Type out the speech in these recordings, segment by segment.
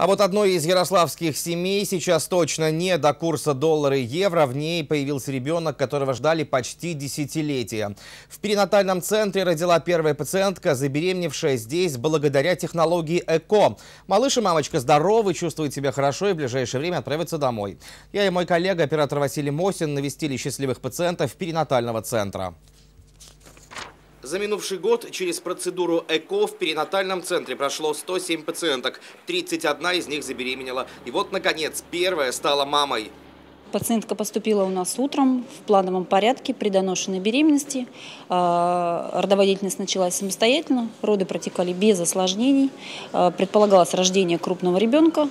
А вот одной из ярославских семей сейчас точно не до курса доллара и евро. В ней появился ребенок, которого ждали почти десятилетия. В перинатальном центре родила первая пациентка, забеременевшая здесь благодаря технологии ЭКО. Малыш и мамочка здоровы, чувствуют себя хорошо и в ближайшее время отправятся домой. Я и мой коллега, оператор Василий Мосин, навестили счастливых пациентов перинатального центра. За минувший год через процедуру ЭКО в перинатальном центре прошло 107 пациенток. 31 из них забеременела. И вот, наконец, первая стала мамой. Пациентка поступила у нас утром в плановом порядке при доношенной беременности. А, родовая деятельность началась самостоятельно, роды протекали без осложнений. А, предполагалось рождение крупного ребенка,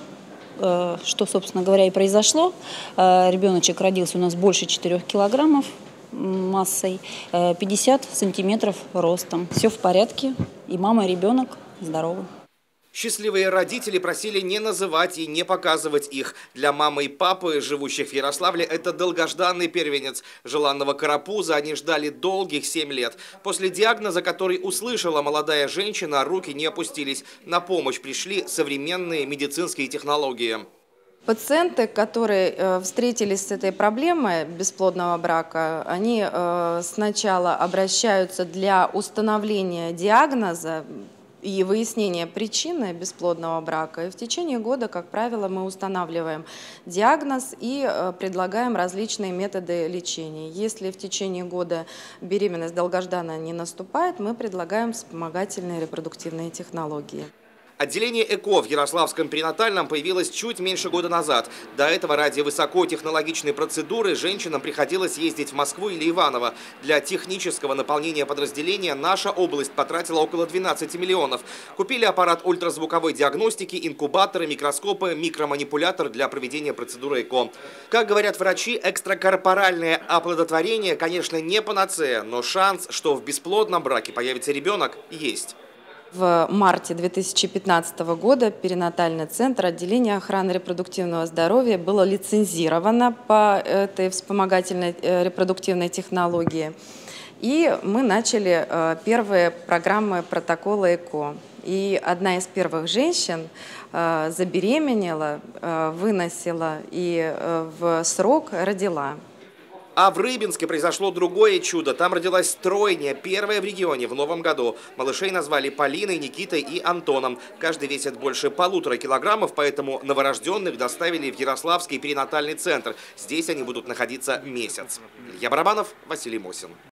а, что, собственно говоря, и произошло. Ребеночек родился у нас больше 4 килограммов, массой, 50 э, сантиметров ростом. Все в порядке, и мама, и ребенок здоровы. Счастливые родители просили не называть и не показывать их. Для мамы и папы, живущих в Ярославле, это долгожданный первенец. Желанного карапуза они ждали долгих семь лет. После диагноза, который услышала молодая женщина, руки не опустились. На помощь пришли современные медицинские технологии. Пациенты, которые э, встретились с этой проблемой бесплодного брака, они э, сначала обращаются для установления диагноза и выяснения причины бесплодного брака. И в течение года, как правило, мы устанавливаем диагноз и э, предлагаем различные методы лечения. Если в течение года беременность долгожданная не наступает, мы предлагаем вспомогательные репродуктивные технологии. Отделение ЭКО в Ярославском перинатальном появилось чуть меньше года назад. До этого ради высокотехнологичной процедуры женщинам приходилось ездить в Москву или Иваново. Для технического наполнения подразделения наша область потратила около 12 миллионов. Купили аппарат ультразвуковой диагностики, инкубаторы, микроскопы, микроманипулятор для проведения процедуры ЭКО. Как говорят врачи, экстракорпоральное оплодотворение, конечно, не панацея, но шанс, что в бесплодном браке появится ребенок, есть. В марте 2015 года перинатальный центр отделения охраны репродуктивного здоровья было лицензировано по этой вспомогательной э, репродуктивной технологии. И мы начали э, первые программы протокола ЭКО. И одна из первых женщин э, забеременела, выносила и в срок родила. А в Рыбинске произошло другое чудо. Там родилась тройня, первая в регионе в новом году. Малышей назвали Полиной, Никитой и Антоном. Каждый весит больше полутора килограммов, поэтому новорожденных доставили в Ярославский перинатальный центр. Здесь они будут находиться месяц. Я Барабанов, Василий Мосин.